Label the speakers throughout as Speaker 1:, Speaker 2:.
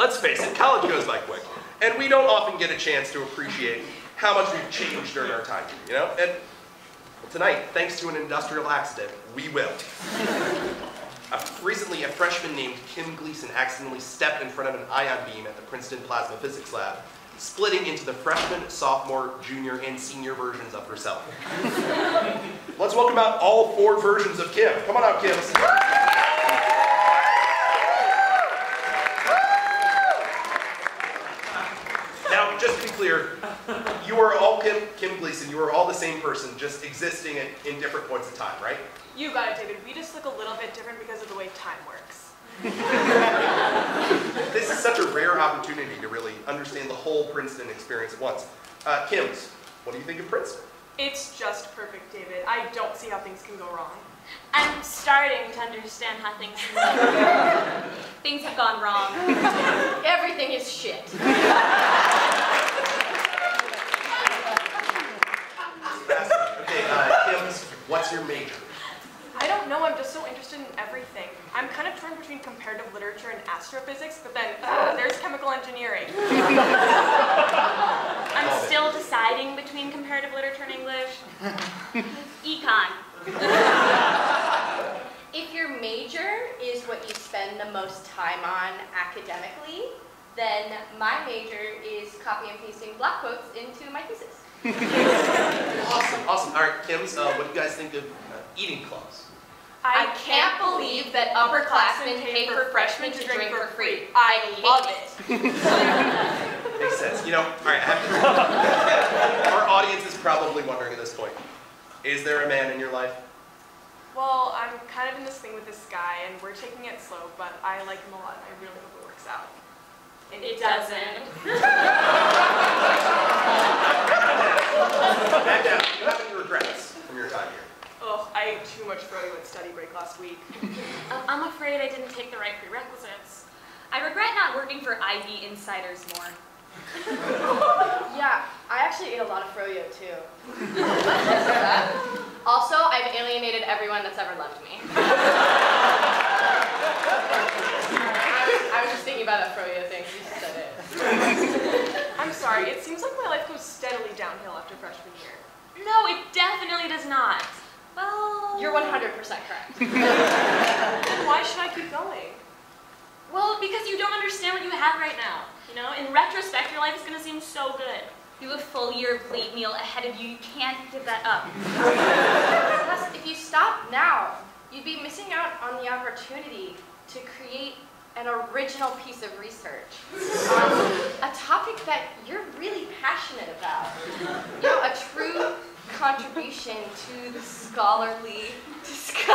Speaker 1: let's face it, college goes by quick. And we don't often get a chance to appreciate how much we've changed during our time here, you know? And tonight, thanks to an industrial accident, we will. Recently, a freshman named Kim Gleason accidentally stepped in front of an ion beam at the Princeton Plasma Physics Lab, splitting into the freshman, sophomore, junior, and senior versions of herself. Let's welcome out all four versions of Kim. Come on out, Kim. Now, just to be clear, you are all Kim, Kim Gleason. You are all the same person, just existing at, in different points of time, right?
Speaker 2: You got it, David. We just look a little bit different because of the way time works.
Speaker 1: This is such a rare opportunity to really understand the whole Princeton experience at once. Uh, Kim's, what do you think of Princeton?
Speaker 2: It's just perfect, David. I don't see how things can go wrong.
Speaker 3: I'm starting to understand how things things have gone wrong.
Speaker 4: Everything is shit.
Speaker 1: Fascinating. Okay, uh, Kim's, what's your major?
Speaker 2: I don't know. I'm just so interested in everything. I'm kind of torn between comparative literature and astrophysics, but then uh, there's chemical engineering.
Speaker 3: I'm still deciding between comparative literature and English. Econ.
Speaker 4: If your major is what you spend the most time on academically, then my major is copy and pasting block quotes into my thesis.
Speaker 1: Awesome, awesome. All right, Kim's, uh, what do you guys think of uh, eating clubs?
Speaker 4: I can't believe that upperclassmen pay for freshmen to drink for free.
Speaker 2: I
Speaker 4: hate
Speaker 2: love
Speaker 4: it.
Speaker 2: it.
Speaker 1: Makes sense. You know, all right, I have to, our audience is probably wondering at this point, is there a man in your life?
Speaker 2: Well, I'm kind of in this thing with this guy, and we're taking it slow, but I like him a lot, and I really hope it works out. And
Speaker 3: It doesn't.
Speaker 1: Back down. Do you have any regrets from your time here?
Speaker 2: Ugh, I ate too much froyo at study break last week.
Speaker 3: Um, I'm afraid I didn't take the right prerequisites. I regret not working for Ivy Insiders more.
Speaker 4: Yeah, I actually ate a lot of froyo too. also, I've alienated everyone that's ever loved me. I, I was just thinking about that froyo thing. You said it.
Speaker 2: I'm sorry, it seems like my life goes steadily downhill after freshman year.
Speaker 3: No, it definitely does not. Well,
Speaker 4: You're 100% correct.
Speaker 2: Then why should I keep going?
Speaker 3: Well, because you don't understand what you have right now. You know, in retrospect, your life is going to seem so good. You have a full year of late meal ahead of you. You can't give that up.
Speaker 4: Plus, if you stop now, you'd be missing out on the opportunity to create an original piece of research on a topic that you're really passionate about. You know, a true contribution to the scholarly discussion.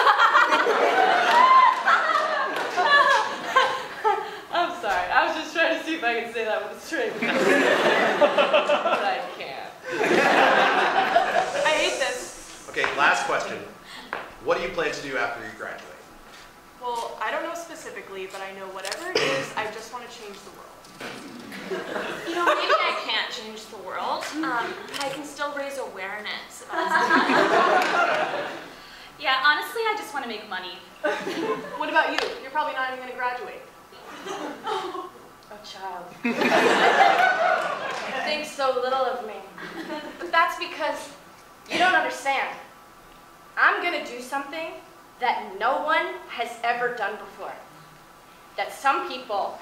Speaker 4: I'm sorry. I was just trying to see if I could say that with a straight face. but I can't.
Speaker 2: I hate this.
Speaker 1: Okay, last question. What do you plan to do after you graduate?
Speaker 2: Well, I don't know specifically, but I know whatever it is, I just want to change the world.
Speaker 3: You know, maybe I can't change the world, um, but I can still raise awareness about. Yeah, honestly, I just want to make money.
Speaker 2: What about you? You're probably not even going to graduate.
Speaker 4: Oh, child. Think so little of me. But that's because you don't understand. I'm gonna do something that no one has ever done before. That some people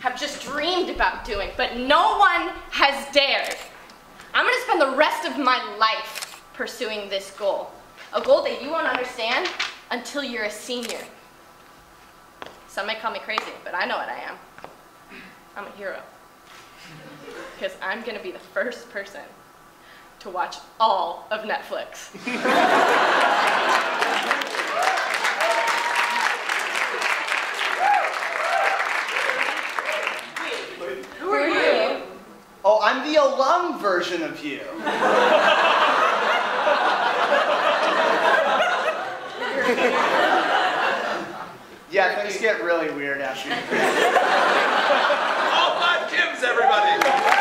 Speaker 4: have just dreamed about doing, but no one has dared. I'm gonna spend the rest of my life pursuing this goal. A goal that you won't understand until you're a senior. Some may call me crazy, but I know what I am. I'm a hero. Because I'm going to be the first person to watch all of Netflix.
Speaker 5: I'm the alum version of you. yeah, things get really weird after you. All five Kims, everybody!